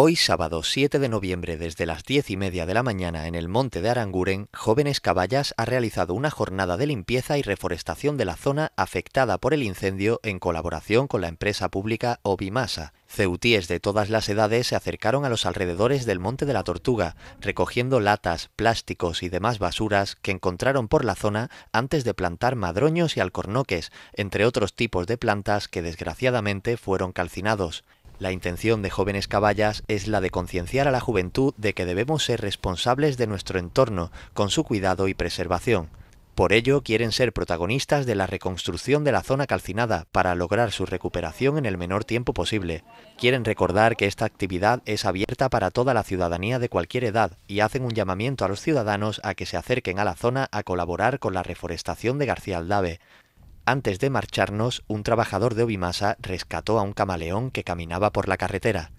Hoy sábado 7 de noviembre desde las diez y media de la mañana en el monte de Aranguren, Jóvenes Caballas ha realizado una jornada de limpieza y reforestación de la zona afectada por el incendio en colaboración con la empresa pública Obimasa. Ceutíes de todas las edades se acercaron a los alrededores del Monte de la Tortuga, recogiendo latas, plásticos y demás basuras que encontraron por la zona antes de plantar madroños y alcornoques, entre otros tipos de plantas que desgraciadamente fueron calcinados. La intención de Jóvenes Caballas es la de concienciar a la juventud de que debemos ser responsables de nuestro entorno con su cuidado y preservación. Por ello, quieren ser protagonistas de la reconstrucción de la zona calcinada para lograr su recuperación en el menor tiempo posible. Quieren recordar que esta actividad es abierta para toda la ciudadanía de cualquier edad y hacen un llamamiento a los ciudadanos a que se acerquen a la zona a colaborar con la reforestación de García Aldave. Antes de marcharnos, un trabajador de Obimasa rescató a un camaleón que caminaba por la carretera.